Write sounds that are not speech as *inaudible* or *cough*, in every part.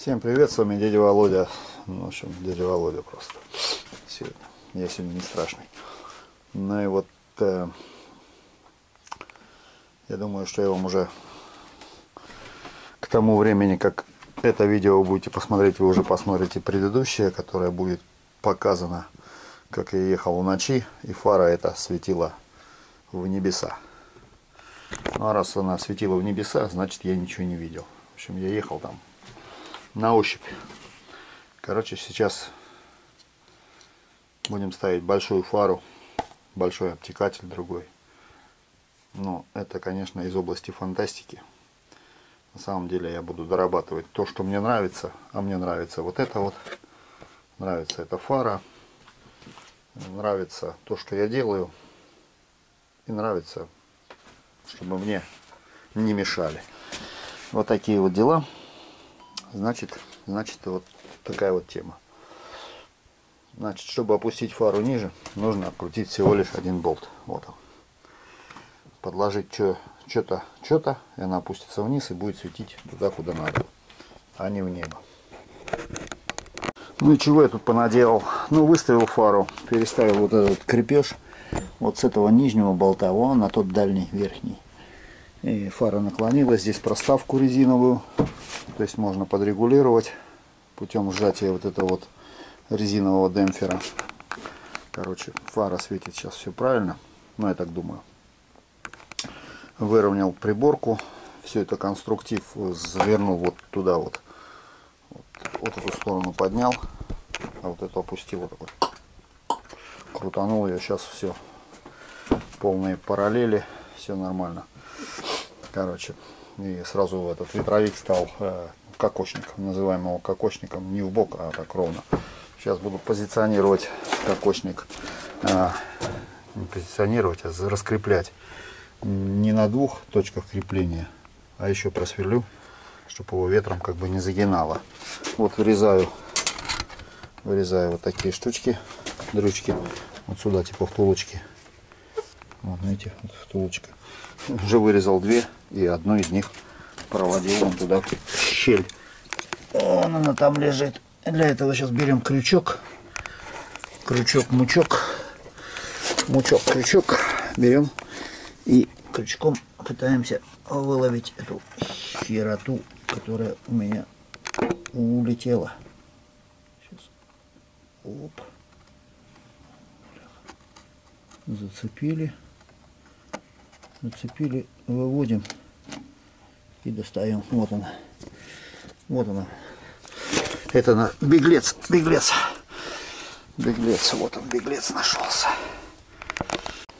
Всем привет, с вами дядя Володя. Ну, в общем, дядя Володя просто сегодня. Я сегодня не страшный. Ну и вот э, я думаю, что я вам уже к тому времени, как это видео вы будете посмотреть, вы уже посмотрите предыдущее, которое будет показано, как я ехал в ночи, и фара эта светила в небеса. Ну а раз она светила в небеса, значит я ничего не видел. В общем, я ехал там на ощупь. Короче, сейчас будем ставить большую фару, большой обтекатель другой. Но это, конечно, из области фантастики. На самом деле я буду дорабатывать то, что мне нравится. А мне нравится вот это вот. Нравится эта фара. Нравится то, что я делаю. И нравится, чтобы мне не мешали. Вот такие вот дела. Значит, значит вот такая вот тема. Значит, чтобы опустить фару ниже, нужно открутить всего лишь один болт. Вот он. Подложить что-то, что-то, и она опустится вниз и будет светить туда, куда надо, а не в небо. Ну и чего я тут понаделал? Ну, выставил фару, переставил вот этот крепеж вот с этого нижнего болта, вон на тот дальний, верхний. И фара наклонилась, здесь проставку резиновую, то есть можно подрегулировать путем сжатия вот этого вот резинового демпфера. Короче, фара светит сейчас все правильно, ну я так думаю. Выровнял приборку, все это конструктив завернул вот туда вот, вот, вот эту сторону поднял, а вот эту опустил вот такой. Крутанул ее, сейчас все полные параллели, все нормально. Короче, и сразу этот ветровик стал э, кокочником, называем его кокочником, не в бок, а так ровно. Сейчас буду позиционировать кокочник, э, не позиционировать, а раскреплять не на двух точках крепления, а еще просверлю, чтобы его ветром как бы не загинало. Вот вырезаю, вырезаю вот такие штучки, дрючки, вот сюда типа втулочки. Вот, видите, вот втулочка. Уже вырезал две и одну из них проводил вон туда в щель. Вон она там лежит. Для этого сейчас берем крючок. Крючок, мучок. Мучок, крючок. Берем и крючком пытаемся выловить эту хероту, которая у меня улетела. Сейчас. Оп. Зацепили зацепили, выводим и достаем. Вот она. Вот она. Это на беглец, беглец. Беглец, вот он, беглец нашелся.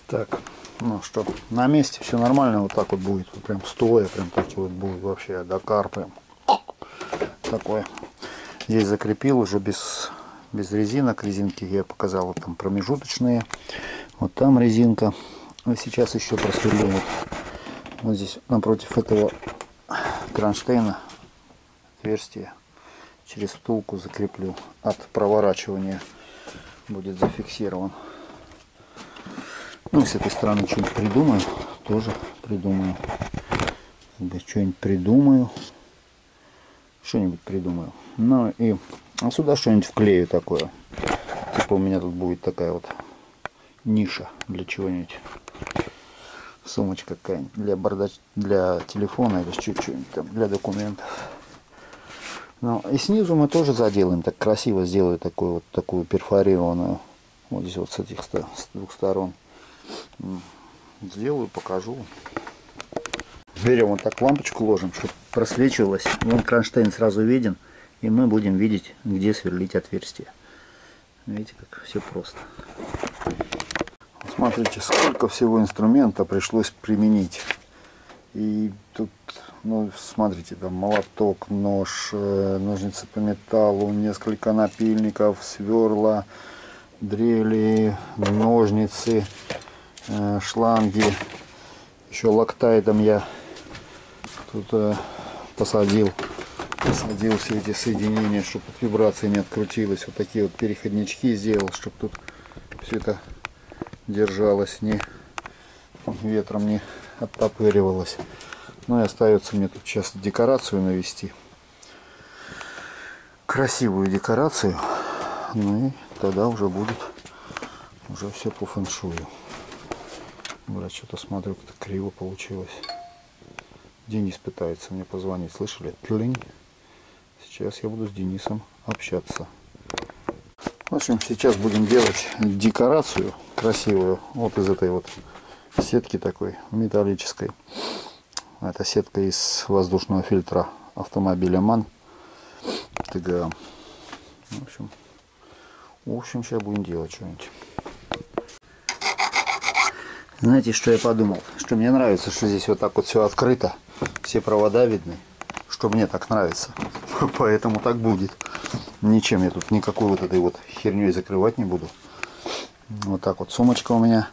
Так, ну что, на месте все нормально, вот так вот будет, прям стоя, прям так вот будет вообще, Дакар прям такое. Здесь закрепил уже без, без резинок, резинки я показал, вот там промежуточные, вот там резинка, а сейчас еще просверлю вот, вот здесь напротив этого кронштейна. Отверстие. Через втулку закреплю. От проворачивания будет зафиксирован. Ну и с этой стороны что-нибудь придумаю. Тоже придумаю. Что-нибудь придумаю. Что-нибудь придумаю. Ну и а сюда что-нибудь вклею такое. Типа у меня тут будет такая вот ниша для чего-нибудь сумочка какая-нибудь для бардач для телефона или чуть-чуть там для документов. Ну и снизу мы тоже заделаем так красиво сделаю такую вот такую перфорированную. Вот здесь вот с этих с двух сторон. Сделаю покажу. Берем вот так лампочку ложим чтобы просвечивалось. Вон кронштейн сразу виден и мы будем видеть где сверлить отверстие. Видите как все просто Смотрите, сколько всего инструмента пришлось применить. И тут, ну, смотрите, там молоток, нож, э, ножницы по металлу, несколько напильников, сверла, дрели, ножницы, э, шланги. Еще лактайтом я тут э, посадил, посадил все эти соединения, чтобы тут вибрации не открутилось. Вот такие вот переходнички сделал, чтобы тут все это держалась, не ветром не оттопыривалась. Ну и остается мне тут сейчас декорацию навести. красивую декорацию. Ну и тогда уже будет уже все по фэншую. Бля, что-то смотрю, как-то криво получилось. Денис пытается мне позвонить, слышали? Тлинь. Сейчас я буду с Денисом общаться. В общем, сейчас будем делать декорацию красивую вот из этой вот сетки такой металлической. Это сетка из воздушного фильтра автомобиля МАН ТГА. В общем, в общем, сейчас будем делать что-нибудь. Знаете, что я подумал? Что мне нравится, что здесь вот так вот все открыто. Все провода видны. Что мне так нравится. *laughs* Поэтому так будет. Ничем я тут никакой вот этой вот херней закрывать не буду. Вот так вот сумочка у меня.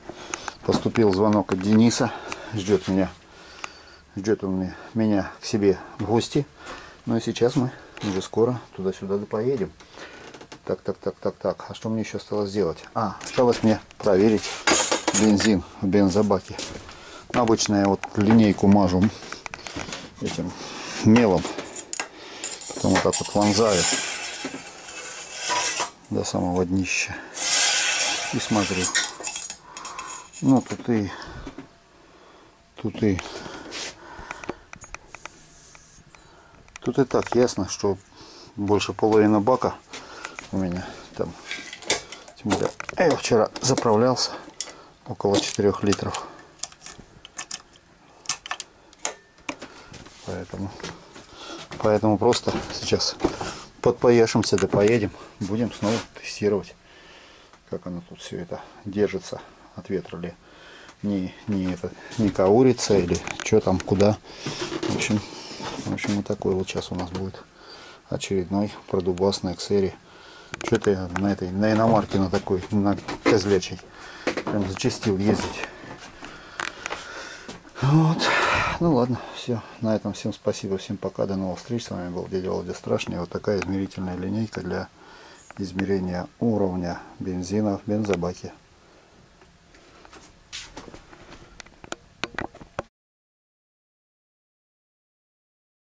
Поступил звонок от Дениса. Ждет меня. Ждет он меня к себе в гости. Ну и сейчас мы уже скоро туда-сюда да поедем. Так, так, так, так, так. А что мне еще осталось сделать? А, осталось мне проверить бензин в бензобаке. Обычно я вот линейку мажу этим мелом. Потом вот так вот вонзаю до самого днища. И смотрю. Ну, тут и... Тут и... Тут и так ясно, что больше половины бака у меня там. Тем более, я вчера заправлялся около 4 литров. Поэтому, поэтому просто сейчас подпоешимся, да поедем. Будем снова тестировать, как оно тут все это держится от ветра ли не, не, это, не каурится или что там, куда. В общем, в общем, вот такой вот сейчас у нас будет очередной продубас на Xeria. Что-то я на этой, на иномарке на такой, на козлячей, прям зачастил ездить. Вот. Ну ладно, все. На этом всем спасибо, всем пока, до новых встреч. С вами был дядя Володя Страшный. Вот такая измерительная линейка для измерения уровня бензина в бензобаке.